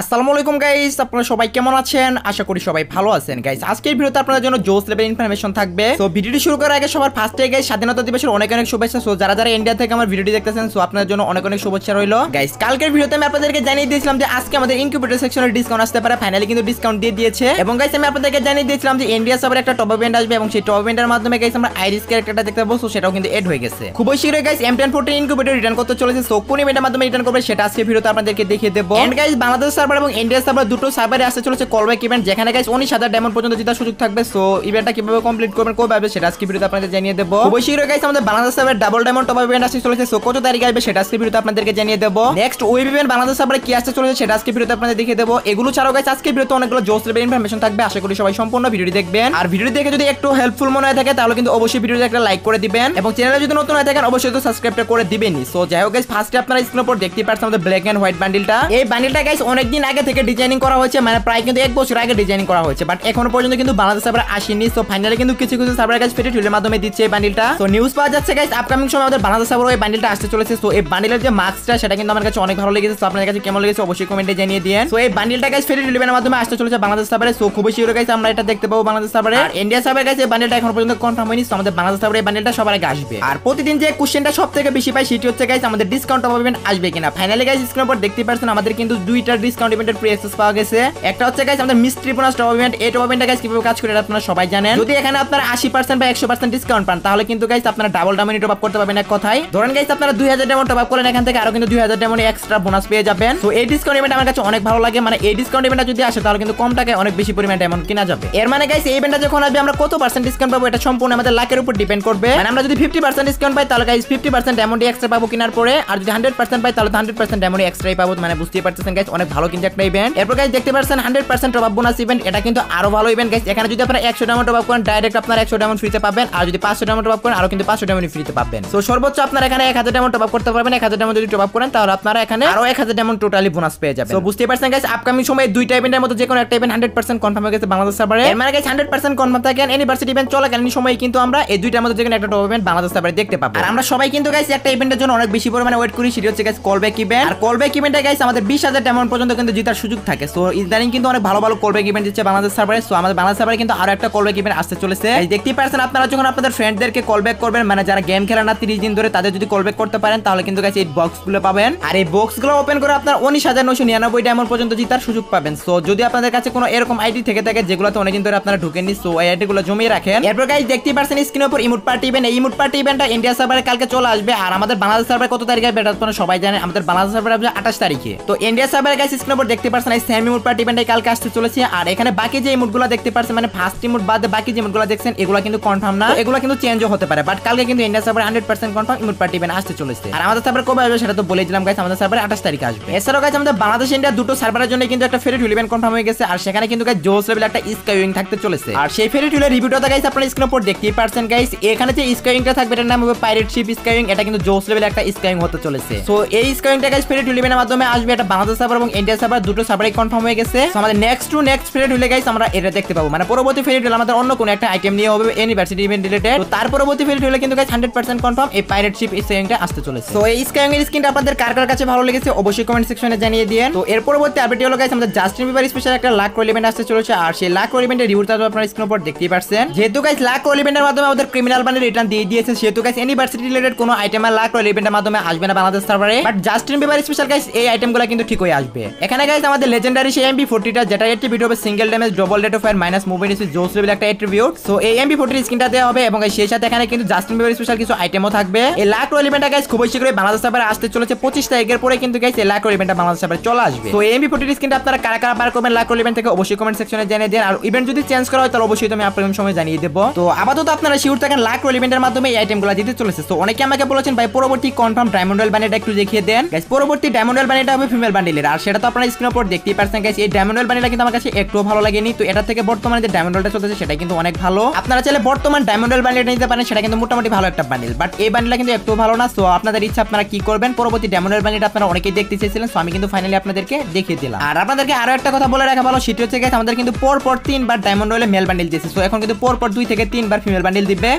আসসালামু আলাইকুম গাইস আপনারা সবাই কেমন আছেন? আশা করি সবাই ভালো আছেন গাইস আজকের ভিডিওতে আপনাদের জন্য জোস লেভেল ইনফরমেশন থাকবে। তো ভিডিওটি শুরু করার আগে সবার ফার্স্টে গাইস স্বাধীনতা দিবসের অনেক অনেক শুভেচ্ছা। সো যারা যারা ইন্ডিয়া থেকে আমার ভিডিওটি দেখতেছেন সো আপনাদের জন্য অনেক অনেক শুভেচ্ছা রইল। গাইস কালকের ভিডিওতে আমি আপনাদেরকে জানিয়ে দিয়েছিলাম যে আজকে আমাদের ইনকিউবেটর সেকশনের ডিসকাউন্ট আসতে পারে। ফাইনালি কিন্তু ডিসকাউন্ট দিয়ে দিয়েছে। এবং গাইস আমি আপনাদেরকে জানিয়ে দিয়েছিলাম যে ইন্ডিয়া সাবার একটা টপ ইভেন্ট আসবে এবং সেই টপ ইভেন্টের মাধ্যমে গাইস আমরা আইরিস ক্যারেক্টারটা দেখতে পাবো। সো সেটাও কিন্তু এড হয়ে গেছে। খুবই শীঘ্রই guys M ten fourteen incubator return করতে চলেছে। সো কোন ইভেন্টের মাধ্যমে রিটার্ন করবে, সেটা আজকে ভিডিওতে আপনাদেরকে দেখিয়ে দেবো। এন্ড গাইস বাংলাদেশ সার্ভার এবং ইন্ডিয়া সার্ভার দুটো সার্ভারে আসতে চলেছে কলব্যাক ইভেন্ট যেখানে গাইস উনিশ হাজার ডায়মন্ড পর্যন্ত জেতার সুযোগ থাকবে। সো ইভেন্টটা কীভাবে কমপ্লিট করবেন, কবে সেটা আজকে ভিডিওতে আপনাদের জানিয়ে দেবো। খুবই শীঘ্রই গাইস আমাদের Bangladesh server double diamond top event আসতে চলেছে। সো কত তারিখে আসবে সেটা আজকে ভিডিওতে আপনাদেরকে জানিয়ে দেবো। নেক্সট ওয়েব ইভেন্ট বাংলাদেশ সার্ভারে কি আসতে চলেছে সেটা আজকে ভিডিওতে আপনাদের দেখিয়ে দেবো। এগুলো ছাড়াও গাইস আজকে ভিডিওতে অনেকগুলো জোস লেভেল ইনফরমেশন থাকবে। আশা করি সবাই সম্পূর্ণ ভিডিওটি দেখবেন। আর ভিডিও দেখে যদি একটু হেল্পফুল মনে হয় থাকে, তাহলে কিন্তু অবশ্যই ভিডিওতে একটা লাইক করে দিবেন। এবং চ্যানেলে যদি নতুন হয়ে থাকেন, অবশ্যই তো সাবস্ক্রাইবটা করে দিবেনই। সো যাই হোক গাইস ফার্স্টে আপনারা স্ক্রিনের উপর দেখতে পাচ্ছেন আমাদের ব্ল্যাক এন্ড হোয়াইট বান্ডিলটা এই বান্ডিলটা গাইস অনেকদিন আগে থেকে ডিজাইনিং করা হয়েছে মানে প্রায় কিন্তু এক বছর আগে ডিজাইনিং করা হয়েছে বাট এখনও পর্যন্ত কিন্তু বাংলাদেশ সার্ভার আসেনি। সো ফাইনালি কিন্তু কিছু কিছু সার্ভার গাইস ফেটে টুলের মাধ্যমে দিচ্ছে এই বান্ডিলটা তো নিউজ পাওয়া যাচ্ছে গাইস আপকামিং সময় আমাদের বাংলাদেশ সার্ভার এই বান্ডিলটা আসতে চলেছে। সো এই বান্ডিলের যে মার্কসটা সেটা কিন্তু আমার কাছে অনেক ভালো লেগেছে। তো আপনাদের কাছে কেমন লেগেছে অবশ্যই কমেন্টে জানিয়ে দিন সো এই বান্ডিলটা গাইস ফেটে টুলের মাধ্যমে আসতে চলেছে বাংলাদেশ সার্ভারে সো খুবই শীঘ্র গাইস আমরা এটা দেখতে পাবো বাংলাদেশ সার্ভারে আর ইন্ডিয়া সার্ভার গাইস এই বান্ডিলটা এখন পর্যন্ত কনফার্ম হয়নি। সো আমাদের বাংলাদেশ সার্ভারে এই বান্ডিলটা সবার আগে আসবে। আর প্রতিদিন যে কোশ্চেনটা সব থেকে বেশি পাই সেটি হচ্ছে গাইস আমাদের ডিসকাউন্ট অফ আসবে কিনা। ফাইনালি গাইস স্ক্রিনের উপর দেখতে পাচ্ছেন আমাদের কিন্তু দুইটা ডিসকাউন্ট ইভেন্টের প্রি অ্যাক্সেস পাওয়া গেছে। একটা হচ্ছে গাইস আমাদের মিস্ট্রি বোনাস টপ ইভেন্ট এই টপ ইভেন্টটা গাইস কীভাবে কাজ করে এটা আপনারা সবাই জানেন। যদি এখানে আপনারা 80% বা 100% ডিসকাউন্ট পান, তাহলে কিন্তু গাইস আপনারা ডাবল ডায়মন্ড টপ আপ করতে পারবেন এক কথায়। ধরেন গাইস আপনারা 2000 ডায়মন্ড টপ আপ করেন এখান থেকে আরও কিন্তু 2000 ডায়মন্ড এক্সট্রা বোনাস পেয়ে যাবেন। তো এই ডিসকাউন্ট ইভেন্ট আমার কাছে অনেক ভালো লাগে। মানে এই ডিসকাউন্ট ইভেন্টটা যদি আসে, তাহলে কিন্তু কম টাকায় অনেক বেশি পরিমাণে ডায়মন্ড কিনা যাবে। এর মানে গাইস এই ইভেন্টটা যখন আসবে, আমরা কত পার্সেন্ট ডিসকাউন্ট পাবো এটা সম্পূর্ণ আমাদের লাখের উপর ডিপেন্ড করবে। মানে আমরা যদি 50% ডিসকাউন্ট পাই, তাহলে গাইস 50% ডায়মন্ড এক্সট্রা পাবো কেনার পরে। আর যদি 100% পাই, তাহলে 100% ডায়মন্ড এক্সট্রাই পাবো। মানে বুঝতেই পারতেছেন গাইস অনেক ভালো কিন্তু একটা ইভেন্ট এরপর গাইস দেখতে পাচ্ছেন 100% টপ আপ বোনাস ইভেন্ট এটা কিন্তু আরও ভালো ইভেন্ট গাইস এখানে যদি আপনারা 100 ডায়মন্ড টপ করেন ডাইরেক্ট আপনারা 100 ডায়মন্ড ফ্রিতে পাবেন। আর যদি 500 ডায়মন্ড টপ করেন, আরও কিন্তু 500 ডায়মন্ড ফ্রিতে পাবেন। সো সর্বোচ্চ আপনারা এখানে 1000 ডায়মন্ড টপ করতে পারবেন। 1000 ডায়মন্ড যদি টপ করেন, তাহলে আপনারা এখানে আরও 1000 ডায়মন্ড টোটালি বোনাস পেয়ে যাবেন। সো বুঝতেই পারছেন গাইস আপকামিং সময়ে দুইটা ইভেন্টের মধ্যে যে কোনো একটা ইভেন্ট 100% কনফার্ম হয়ে গেছে বাংলাদেশ সার্ভারে মানে গাইস 100% কনফার্ম থাকেন ইউনিভার্সিটি ইভেন্ট চলাকালীন সময়ে কিন্তু আমরা এই দুইটার মধ্যে যে কোনো একটা টপ ইভেন্ট বাংলাদেশ সার্ভারে দেখতে পাবো। আর আমরা সবাই কিন্তু গাইস একটা ইভেন্টের জন্য অনেক বেশি পরিমাণে ওয়েট করি, সেটা হচ্ছে গাইস কলব্যাক ইভেন্ট আর কলব্যাক ইভেন্টে গাইস আমাদের 20000 ডায়মন্ড পর্যন্ত কিন্তু জেতার সুযোগ থাকে। সো ইদানিং কিন্তু অনেক ভালো ভালো কলব্যাক ইভেন্ট দিচ্ছে বাংলাদেশ সার্ভারে সো আমাদের বাংলাদেশ সার্ভারে কিন্তু আরও একটা কলব্যাক ইভেন্ট আসতে চলেছে। এই দেখতেই পারছেন আপনারা যখন আপনাদের ফ্রেন্ডদেরকে কলব্যাক করবেন মানে যারা গেম খেলে না 30 দিন ধরে তাদের যদি কলব্যাক করতে পারেন, তাহলে কিন্তু গাইস এই বক্সগুলো পাবেন। আর এই বক্সগুলো ওপেন করে আপনার 19999 ডায়মন্ড পর্যন্ত জেতার সুযোগ পাবেন। সো যদি আপনাদের কাছে কোনো এরকম আইডি থেকে থাকে যেগুলো যেগুলোতে অনেকদিন ধরে আপনারা ঢুকেননি সো এই আইডিগুলো জমিয়ে রাখেন। এরপর গাইস দেখতেই পারছেন স্ক্রিনের উপর ইমোট পার্টি ইভেন্ট এই ইমোট পার্টি ইভেন্টটা ইন্ডিয়া সার্ভারে কালকে চলে আসবে। আর আমাদের বাংলাদেশ সার্ভারে কত তারিখে, বেটা আপনারা সবাই জানেন আমাদের বাংলাদেশ সার্ভারে আসবে 28 তারিখে। তো ইন্ডিয়া সার্ভারে গাইস উপর দেখতে পারছেন, এই সেম ইমোট পার্টি ইভেন্টটা কালকে আসতে চলেছে। আর এখানে বাকি যে ইমোটগুলো দেখতে পারছেন মানে ফার্স্ট ইমোট বাদে বাকি যে ইমোটগুলো দেখছেন, এগুলো কিন্তু কনফার্ম না। এগুলো কিন্তু চেঞ্জও হতে পারে বাট কালকে কিন্তু ইন্ডিয়া সার্ভারে 100% কনফার্ম ইমোট পার্টি ইভেন্ট আসতে চলেছে। আর আমাদের সার্ভারে কবে আসবে সেটা তো বলে দিলাম গাইস আমাদের সার্ভারে 28 তারিখে আসবে। এছাড়াও গাইস আমাদের বাংলাদেশ ইন্ডিয়া দুটো সার্ভারের জন্য কিন্তু একটা ফেরি টুল ইভেন্ট কনফার্ম হয়ে গেছে, আর সেখানে কিন্তু গাইস জোস লেভেল একটা স্কাইউইং থাকতে চলেছে। আর সেই ফেরি টুলের রিভিউটা গাইস আপনারা স্ক্রিনের উপর দেখতেই পারছেন গাইস এখানে যে স্কাইউইংটা থাকবে, এটার নাম হবে পাইরেট শিপ স্কাইউইং এটা কিন্তু জোস লেভেল একটা স্কাইউইং হতে চলেছে। সো এই স্কাইউইংটা গাইস ফেরিট টুল ইভেন্টের মাধ্যমে আসবে এটা বাংলাদেশ সার্ভার এবং ইন্ডিয়া সার্ভার দুটো সার্ভারে কনফার্ম হয়ে গেছে। আমাদের নেক্সট টু নেক্সট ফেরি টুলে গাইস আমরা এটা দেখতে পাবো। মানে পরবর্তী ফেরি টুল আমাদের অন্য কোনো একটা আইটেম নিয়ে হবে ইউনিভার্সিটি ইভেন্ট রিলেটেড তার পরবর্তী ফেরি টুলে কিন্তু গাইস 100% কনফার্ম এই পাইরেট শিপ স্কাইউইংটা আসতে চলেছে। তো এই স্কাইউইং এর স্কিনটা আপনাদের কার কার কাছে ভালো লেগেছে অবশ্যই কমেন্ট সেকশনে জানিয়ে দিন তো এর পরবর্তী আপডেট হলো গাইস আমাদের জাস্টিন বিবার স্পেশাল একটা রোল ইভেন্ট আসতে চলেছে। আর সেই রোল ইভেন্টের রিভিউটা তো আপনারা স্ক্রিনের উপর দেখতেই পারছেন। যেহেতু গাইস রোল ইভেন্টের মাধ্যমে আমাদের ক্রিমিনাল বান্ডেল রিটার্ন দিয়ে দিয়েছে, সেহেতু গাইস ইউনিভার্সিটি রিলেটেড কোনো আইটেম আর রোল ইভেন্টের মাধ্যমে আসবে না বাংলাদেশ সার্ভারে but Justin Bieber special guys এই আইটেমগুলো কিন্তু ঠিক হয়ে আসবে। এখানে গাইস আমাদের লেজেন্ডারি সেই এমপি ফোর্টিটা যেটা একটি ভিডিও হবে single damage double rate of fire minus movement is জোস লেভেল একটা অ্যাট্রিবিউট সো এই এমপি ফোর্টির স্ক্রিনটা দেওয়া হবে এবং সেই সাথে এখানে কিন্তু জাস্টিন বিবার স্পেশাল কিছু আইটেমও থাকবে। এই লাক রোল ইভেন্টটা গাইস খুবই শীঘ্রই বাংলাদেশ সার্ভারে আসতে চলেছে পঁচিশ তারিখের পরে কিন্তু গাইস এই লাক রোল ইভেন্টটা বাংলাদেশ সার্ভারে চলে আসবে। তো এই এমপি ফোর্টির স্ক্রিনটা আপনারা কারা কারা বার করবেন লাক রোল ইভেন্ট থেকে অবশ্যই কমেন্ট সেকশনে জানিয়ে দেন। আর ইভেন্ট যদি চেঞ্জ করা হয়, তাহলে অবশ্যই আমি আপনার সময় জানিয়ে দেবো। তো, আপাতত আপনারা শিওর থাকেন লাক রোল ইভেন্টের মাধ্যমে এই আইটেমগুলো দিতে চলেছে। তো অনেকে আমাকে বলেছেন, ভাই, পরবর্তী কনফার্ম ডায়মন্ড রয়েল বান্ডেলটা একটু দেখিয়ে দেন। গাইস পরবর্তী ডায়মন্ড রয়েল বান্ডেলটা হবে ফিমেল বান্ডেলের আর সেটা তো আপনারা স্ক্রিনের উপর দেখতেই পারছেন গাইস এই ডায়মন্ড বান্ডেলটা কিন্তু আমার কাছে একটু ভালো লাগেনি। তো এটা থেকে বর্তমানে যে ডায়মন্ড চলতেছে সেটা কিন্তু অনেক ভালো। আপনারা চাইলে বর্তমান ডায়মন্ড বান্ডেলটা নিতে পারেন, সেটা কিন্তু মোটামুটি ভালো একটা বান্ডেল বাট এই বান্ডেলটা কিন্তু একটু ভালো না সো আপনাদের ইচ্ছা আপনারা কি করবেন, পরবর্তী ডায়মন্ড বান্ডেলটা আপনারা অনেকেই দেখতে চেয়েছিলেন সো আমি কিন্তু ফাইনালি আপনাদেরকে দেখিয়ে দিলাম। আর আপনাদেরকে আরও একটা কথা বলে রাখা ভালো, সেটি হচ্ছে গাইস আমাদের কিন্তু পর পর তিনবার ডায়মন্ড রয়েলে মেল বান্ডেল দিয়েছে সো এখন কিন্তু পর পর দুই থেকে তিনবার ফিমেল বান্ডেল দিবে।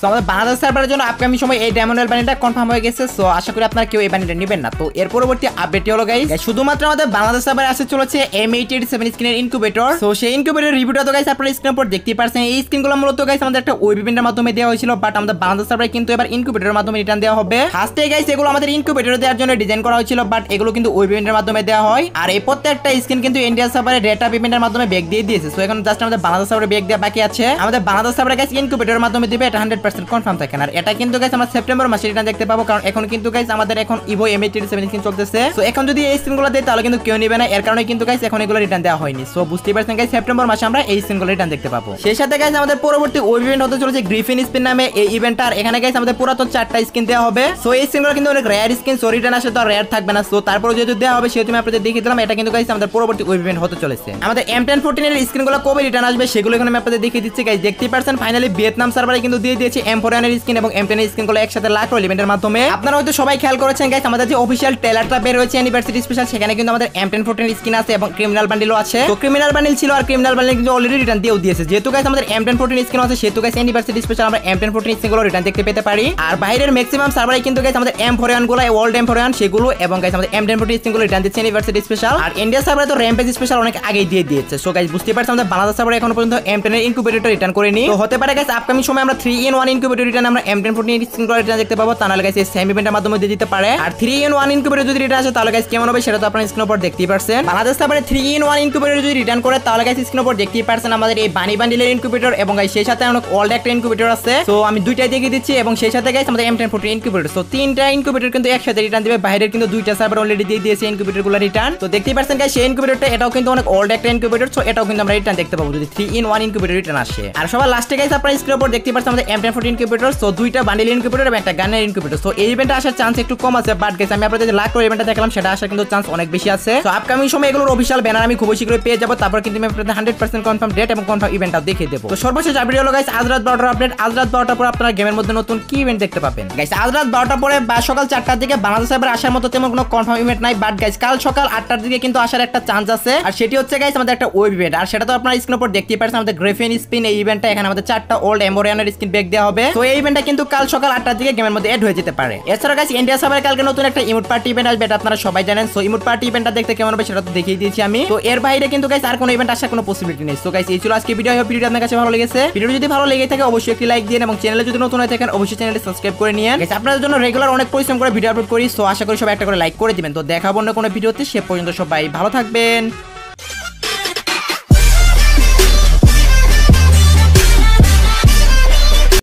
সো আমাদের বাংলাদেশ সার্ভারের জন্য আপকামিং সময় এই ডায়মন্ড বানিটা কনফার্ম হয়ে গেছে। সো আশা করি আপনারা কেউ এই বানিটা নেবেন না। তো, এর পরবর্তী আপডেটটি হলো গাইস শুধুমাত্র আমাদের বাংলাদেশ সার্ভারে আসতে চলেছে এম এইট এইট সেভেন স্ক্রিনের ইনকিউবেটর সো সেই ইনকিউবেটর রিভিউটা তো গাইস আপনারা স্ক্রিনের উপর দেখতেই পারছেন। এই স্ক্রিনগুলো মূলত গাইস আমাদের একটা ওয়েব ইভেন্টের মাধ্যমে দেওয়া হয়েছিল বাট আমাদের বাংলাদেশ সার্ভারে কিন্তু এবার ইনকিউবেটরের মাধ্যমে রিটার্ন দেওয়া হবে। ফার্স্টে গাইস এগুলো আমাদের ইনকিউবেটর দেওয়ার জন্য ডিজাইন করা হয়েছিল বাট এগুলো কিন্তু ওয়েব ইভেন্টের মাধ্যমে দেওয়া হয়। আর এই প্রত্যেকটা স্ক্রিন কিন্তু ইন্ডিয়া সার্ভারে ডেটা পেমেন্টের মাধ্যমে ব্যাগ দিয়ে দিয়েছে। সো এখন জাস্ট আমাদের বাংলাদেশ সার্ভারে ব্যাগ দেওয়া বাকি আছে। আমাদের বাংলাদেশ সার্ভারে গাইস ইনকিউবেটরের মাধ্যমে দিবে এটা হান্ড্রেড পার্সেন্ট কনফার্ম থাকে আর এটা কিন্তু গাইস আমরা সেপ্টেম্বর মাসে রিটার্ন দেখতে পাবো, কারণ এখন কিন্তু গাইস আমাদের এখন evo M eight seven screen চলতেছে। সো এখন যদি এই স্ক্রিনগুলো দেয়, তাহলে কিন্তু কেউ নেবে না। এর কারণে কিন্তু গাইস এখন এগুলো রিটার্ন দেওয়া হয়নি। সো বুঝতেই পারছেন গাইস সেপ্টেম্বর মাসে আমরা এই স্ক্রিনগুলো রিটার্ন দেখতে পাবো। সেই সাথে গাইস আমাদের পরবর্তী ওয়েব ইভেন্ট হতে চলেছে গ্রিফিন স্পিন নামে এই ইভেন্টটা আর এখানে গাইস আমাদের পুরাতন চারটা স্কিন দেওয়া হবে। সো এই স্কিনগুলো কিন্তু অনেক রেয়ার স্কিন সো রিটার্ন আসে তো রেয়ার থাকবে না। সো তারপরে যেহেতু দেওয়া হবে, সেহেতু আমি আপনাদের দেখিয়ে দিলাম, এটা কিন্তু গাইস আমাদের পরবর্তী ওয়েব ইভেন্ট হতে চলেছে। আমাদের এম টেন ফোরটিন এর স্ক্রিনগুলো কবে রিটার্ন আসবে, সেগুলো এখানে আমি আপনাদের দেখিয়ে দিচ্ছি গাইস দেখতেই পারছেন ফাইনালি ভিয়েতনাম সার্ভারে কিন্তু দিয়ে দিয়েছে এম ফোর স্কিন এবং এম টেন স্কিনগুলো একসাথে লাখ ইভেন্টের মাধ্যমে। আপনারা হয়তো সবাই খেয়াল করেছেন গাইস আমাদের যে অফিসিয়াল ট্রেলারটা বের হয়েছে ইউনিভার্সিটি স্পেশাল সেখানে কিন্তু আমাদের এম টেন ফোরটিন স্কিন আছে এবং ক্রিমিনাল বান্ডিলও আছে। তো ক্রিমিনাল বান্ডিল ছিল আর ক্রিমিনাল বান্ডিল কিন্তু অলরেডি রিটার্ন দিয়েও দিয়েছে। যেহেতু গাইস আমাদের এম টেন ফোরটিন স্কিন আছে, সেহেতু গাইস ইউনিভার্সিটি স্পেশাল আমরা এম টেন ফোরটিন স্কিনগুলো রিটার্ন দেখতে পেতে পারি। আর বাইরের ম্যাক্সিমাম সার্ভারে কিন্তু গাইস আমাদের এম ফোরগুলো ওয়ার্ল্ড এম ফোর সেগুলো এবং গাইস আমাদের এম টেন ফোরটিন স্কিনগুলো রিটার্ন দিচ্ছে ইউনিভার্সিটি স্পেশাল আর ইন্ডিয়া সার্ভারে তো র্যাম্পেজ স্পেশাল অনেক আগেই দিয়ে দিয়েছে। সো গাইস বুঝতে পারছেন, আমাদের বাংলাদেশ সার্ভারে এখনও পর্যন্ত এম টেন এর ইনকিউবেটর রিটার্ন করেনি। তো হতে পারে গাইস আপকামিং সময় আমরা three in one incubator return আমরা এম টেন ফোরটিন স্কিনগুলো রিটার্ন দেখতে পাবো, তা নাহলে গাইস এই সেম ইভেন্টের মাধ্যমে দিয়ে দিতে পারে। আর থ্রি ইন ওয়ান ইনকিউবেটর যদি রিটার্ন আসে, তাহলে গাইস কেমন হবে সেটা তো আপনারা স্ক্রিন উপর দেখতেই পারছেন। বাংলাদেশ সার্ভারে থ্রি ইন ওয়ান ইনকিউবেটর যদি রিটার্ন করে, তাহলে গাইস স্ক্রিন উপর দেখতেই পারছেন আমাদের এই বানি বান্ডিলের ইনকিউবেটর এবং গাইস সেই সাথে অনেক ওল্ড একটা ইনকিউবেটর আছে। তো আমি দুইটাই দেখিয়ে দিচ্ছি এবং সেই সাথে গাইস আমাদের এম টেন ফোরটিন ইনকিউবেটর তো তিনটা ইনকিউবেটর কিন্তু একসাথে রিটার্ন দিবে, বাইরের কিন্তু দুইটা সার্ভার অলরেডি দিয়ে দিয়েছে ইনকিউবেটরগুলো রিটার্ন তো দেখতেই পারছেন গাইস সেই ইনকিউবেটরটা এটাও কিন্তু অনেক ওল্ড একটা ইনকিউবেটর তো এটাও কিন্তু আমরা রিটার্ন দেখতে পাবো, যদি three in one incubator return আসে। আর সবার লাস্টে গাইস আপনারা স্ক্রিন উপর দেখতে পাচ্ছেন আমাদের এম টেন ফোরটিন ইনকিউবেটর তো দুইটা বান্ডিল ইনকিউবেটর এবং একটা গানের ইনকিউবেটর তো এই ইভেন্টে আসার চান্স একটু কম আছে বাট গেছে আমি আপনাদের লাখ ইভেন্টটা দেখলাম, সেটা আসার কিন্তু চান্স অনেক বেশি আছে। তো আপকামিং সময় এগুলোর অফিসিয়াল ব্যানার আমি খুব শীঘ্রই পেয়ে যাব, তারপর কিন্তু আমি আপনাদের হান্ড্রেড পার্সেন্ট কনফার্ম ডেট এবং কনফার্ম ইভেন্টটা দেখিয়ে দেবো। তো সর্বশেষ আপডেট হলো গাইস আজ রাত বারোটার আপডেট আজ রাত বারোটার পর আপনারা গেমের মধ্যে নতুন কি ইভেন্ট দেখতে পাবেন? গাইস আজ রাত বারোটার পরে বা সকাল চারটার দিকে বাংলাদেশ সাইবার আসার মতো তেমন কোনো কনফার্ম ইভেন্ট নাই বাট গাইস কাল সকাল আটটার দিকে কিন্তু আসার একটা চান্স আছে। আর সেটি হচ্ছে গাইস আমাদের একটা ওয়েব ইভেন্ট আর সেটা তো আপনারা স্ক্রিনের উপর দেখতেই পাচ্ছেন আমাদের গ্রেফিন স্পিন এই ইভেন্টটা এখানে আমাদের চারটা ওল্ড এমোরিয়ানের স্কিন ব্যাক দেওয়া হবে। তো এই ইভেন্টটা কিন্তু কাল সকাল আটটার দিকে গেমের মধ্যে এড হয়ে যেতে পারে। এছাড়া গাইস ইন্ডিয়া সাইবার কালকে নতুন একটা ইমোট পার্টি ইভেন্ট আসবে, এটা আপনারা সবাই জানেন। সো ইমোট পার্টি ইভেন্টটা দেখতে কেমন হবে সেটা তো দেখিয়ে দিয়েছি আমি। তো এর বাইরে কিন্তু গাইস আর কোনো ইভেন্ট আসার কোনো পসিবিলিটি নেই। সো গাইস এই ছিল আজকে ভিডিও ভিডিও আপনার কাছে ভালো লেগেছে। ভিডিও যদি ভালো লেগে থাকে, অবশ্যই একটি লাইক দিন এবং চ্যানেলে যদি নতুন হয়ে থাকেন, অবশ্যই চ্যানেলটি সাবস্ক্রাইব করে নিন গাইস আপনাদের জন্য রেগুলার অনেক পরিশ্রম করে ভিডিও আপলোড করি সো আশা করি সবাই একটা করে লাইক করে দিবেন। তো দেখাবো অন্য কোনো ভিডিওতে সে পর্যন্ত সবাই ভালো থাকবেন।